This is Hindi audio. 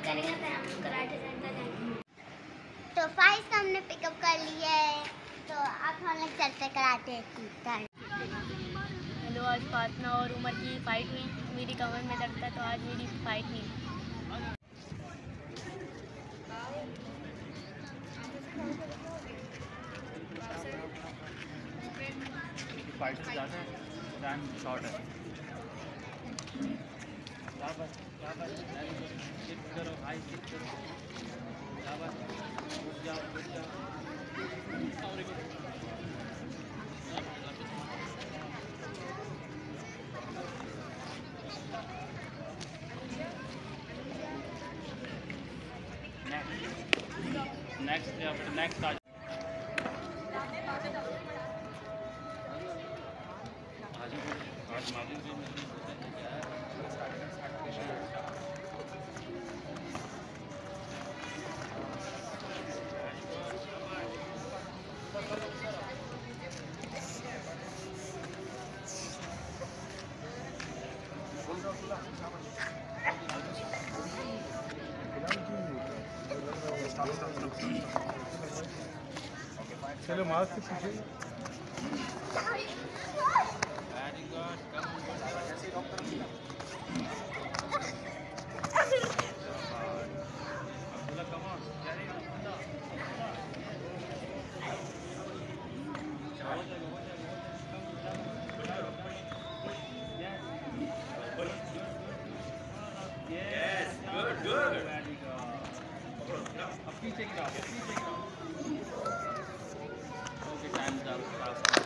तो फाइज का हमने पिकअप कर लिए तो अब हम लोग चलते कराते सेंटर हेलो आज फातना और उमर की फ़ाइट हुई। मेरी कमर में दर्द था तो आज मेरी फ़ाइट हुई। फाइट से ज़्यादा टाइम शॉर्ट है। करो भाई करो जाओ रुक जाओ और नेक्स्ट नेक्स्ट नेक्स्ट आ आज मालूम चलो मास्क से Good, good. It. Okay, time's up.